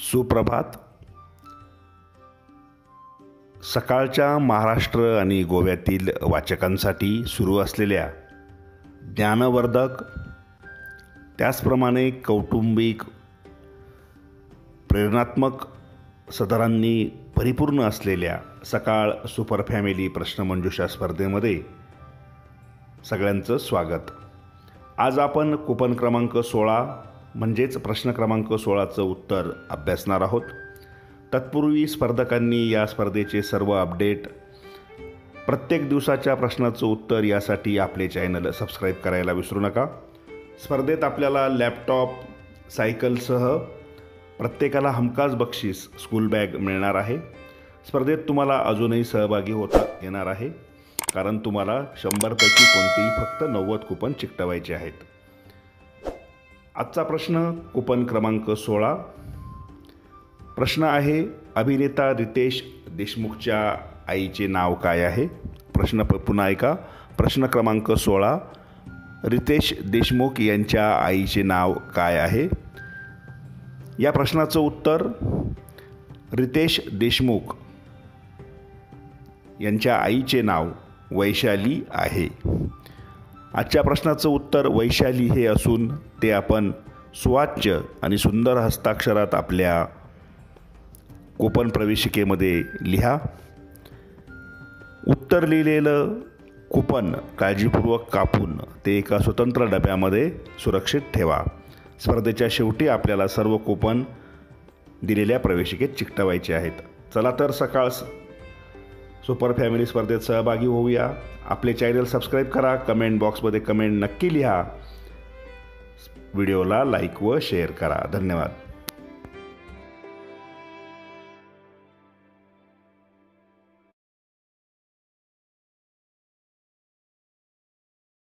सुप्रभात. सकाळच्या महाराष्ट्र आणि गोव्यातील वाचकांसाठी सुरू असलेल्या ज्ञानवर्धक त्याचप्रमाणे कौटुंबिक प्रेरणात्मक सदरांनी परिपूर्ण असलेल्या सकाळ सुपर फॅमिली प्रश्नमंजुषा स्पर्धेमध्ये सगळ्यांचं स्वागत. आज आपण कुपन क्रमांक सोळा म्हणजेच प्रश्न क्रमांक सोळाचं उत्तर अभ्यासणार आहोत. तत्पूर्वी स्पर्धकांनी या स्पर्धेचे सर्व अपडेट प्रत्येक दिवसाच्या प्रश्नाचं उत्तर यासाठी आपले चॅनल सबस्क्राईब करायला विसरू नका. स्पर्धेत आपल्याला लॅपटॉप सायकलसह प्रत्येकाला हमखास बक्षीस स्कूल बॅग मिळणार आहे. स्पर्धेत तुम्हाला अजूनही सहभागी होता येणार आहे कारण तुम्हाला शंभरपैकी कोणतेही फक्त नव्वद कुपन चिकटवायचे आहेत. आजचा प्रश्न कुपन क्रमांक सोळा. प्रश्न आहे अभिनेता रितेश देशमुखच्या आईचे नाव काय आहे? प्रश्न प पुन्हा ऐका. प्रश्न क्रमांक सोळा. रितेश देशमुख यांच्या आईचे नाव काय आहे? या प्रश्नाचं उत्तर रितेश देशमुख यांच्या आईचे नाव वैशाली आहे. आजच्या प्रश्नाचं उत्तर वैशाली हे असून ते आपण सुवाच्य आणि सुंदर हस्ताक्षरात आपल्या कोपन प्रवेशिकेमध्ये लिहा. उत्तर लिहिलेलं कुपन काळजीपूर्वक कापून ते एका स्वतंत्र डब्यामध्ये सुरक्षित ठेवा. स्पर्धेच्या शेवटी आपल्याला सर्व कुपन दिलेल्या प्रवेशिकेत चिकटवायचे आहेत. चला तर सकाळ सुपर फॅमिली स्पर्धेत सहभागी होऊया. आपले चॅनल सबस्क्राईब करा. कमेंट बॉक्समध्ये कमेंट नक्की लिहा. व्हिडिओला लाईक व शेअर करा. धन्यवाद.